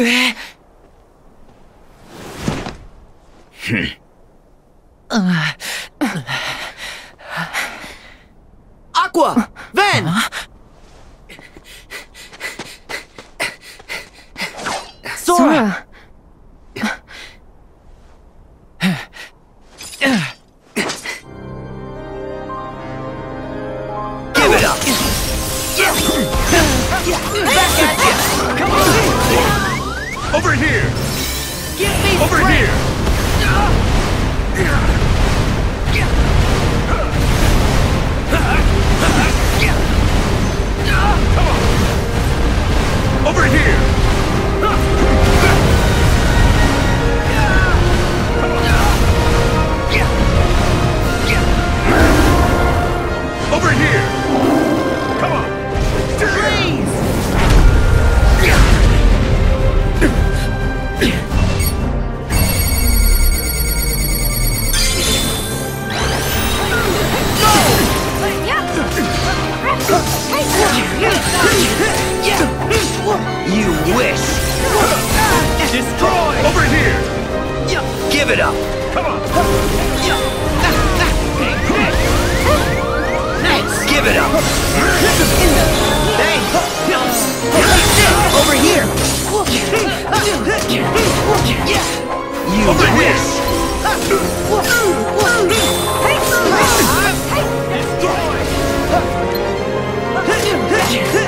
え？ふん。アクア、ヴェンソーラ Come! Give it up! Hey! Over here! You Over wish! See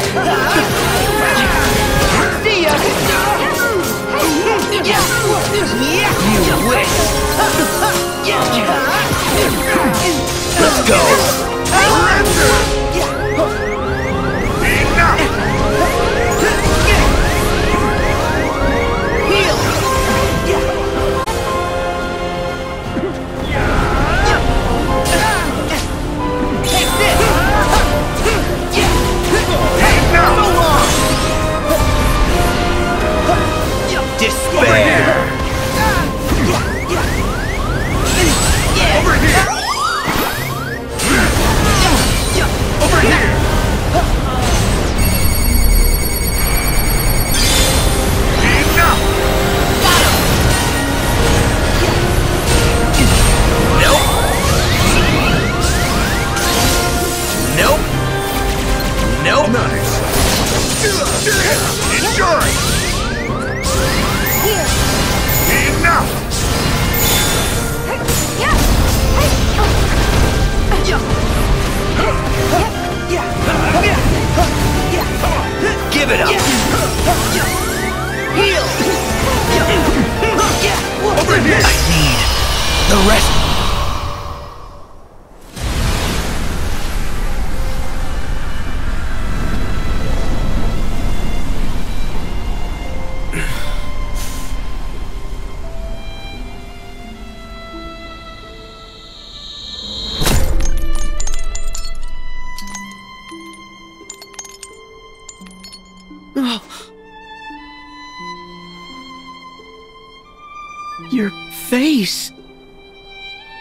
face.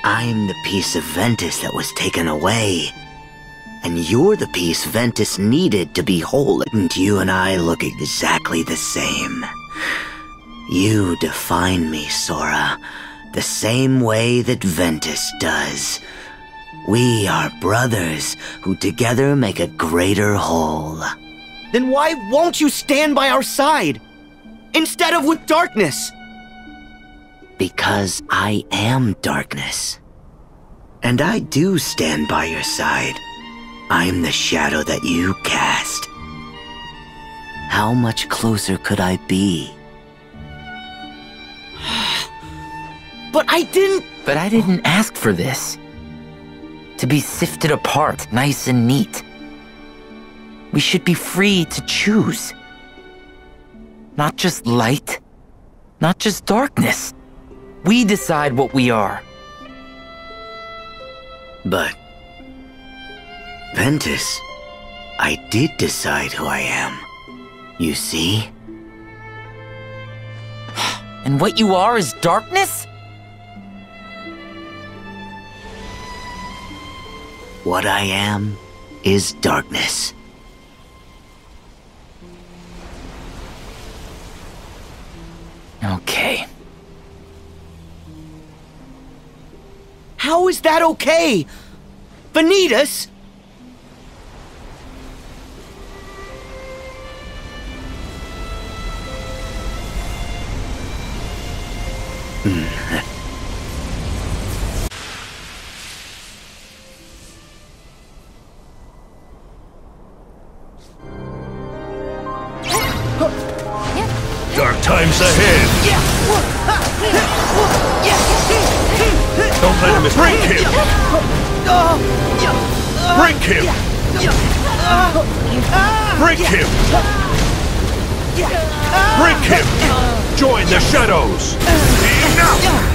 I'm the piece of Ventus that was taken away. And you're the piece Ventus needed to be whole. And you and I look exactly the same. You define me, Sora, the same way that Ventus does. We are brothers who together make a greater whole. Then why won't you stand by our side? Instead of with darkness? Because I am darkness. And I do stand by your side. I'm the shadow that you cast. How much closer could I be? but I didn't. But I didn't ask for this. To be sifted apart, nice and neat. We should be free to choose. Not just light, not just darkness. We decide what we are. But. Ventus, I did decide who I am. You see? And what you are is darkness? What I am is darkness. How is that okay? Vanitas? Hmm. Dark times ahead. Don't let him break him. Break him. Break him. Break him. Join the shadows. Enough.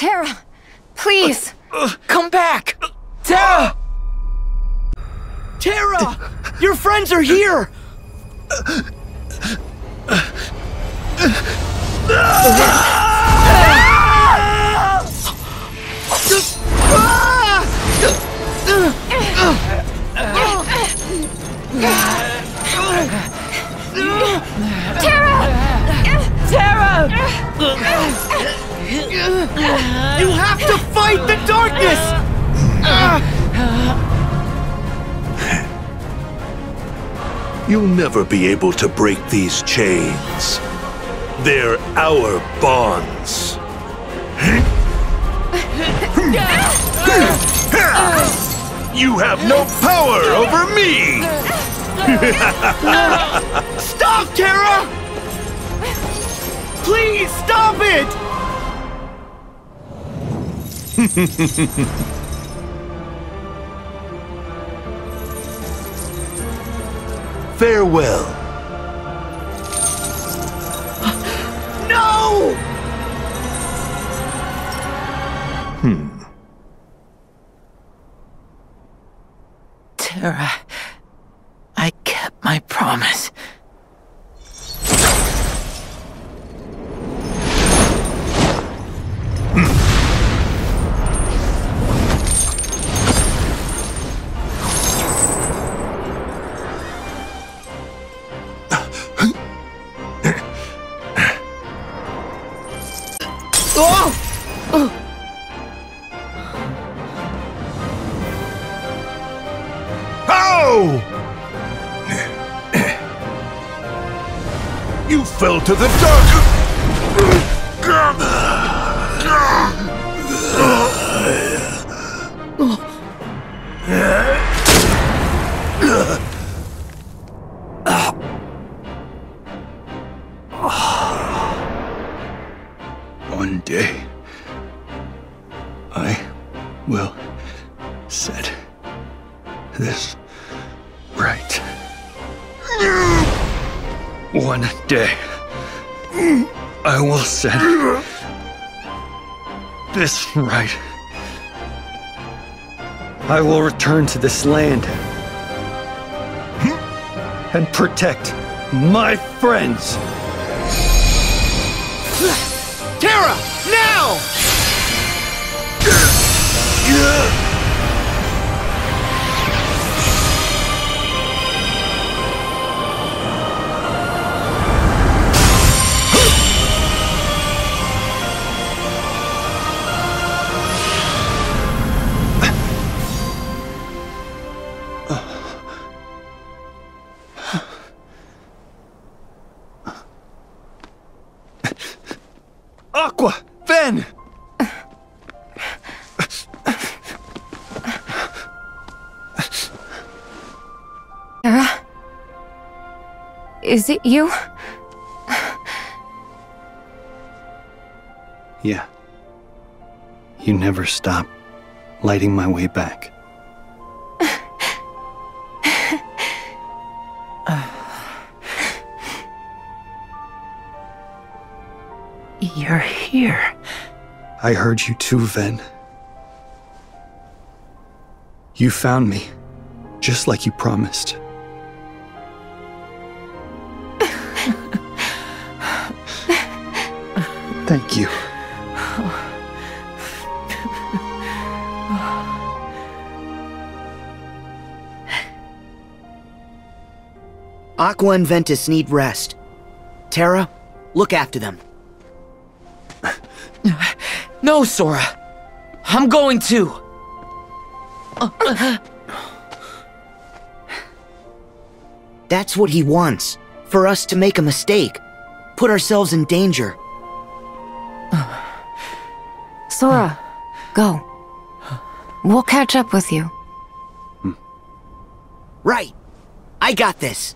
Terra, please. Come back! Terra! Terra! Your friends are here! Terra! Terra! You have to fight the darkness! You'll never be able to break these chains. They're our bonds. You have no power over me! Stop, Terra! Please stop it! Farewell. You fell to the dark! One day, I will set this right. One day, I will set this right. I will return to this land and protect my friends. Terra! Now! Is it you? Yeah. You never stop lighting my way back. You're here. I heard you too, Ven. You found me, just like you promised. Thank you. Aqua and Ventus need rest. Terra, look after them. No, Sora. I'm going to. That's what he wants. For us to make a mistake. Put ourselves in danger. Sora, go. We'll catch up with you. Right. I got this.